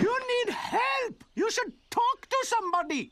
You need help. You should talk to somebody.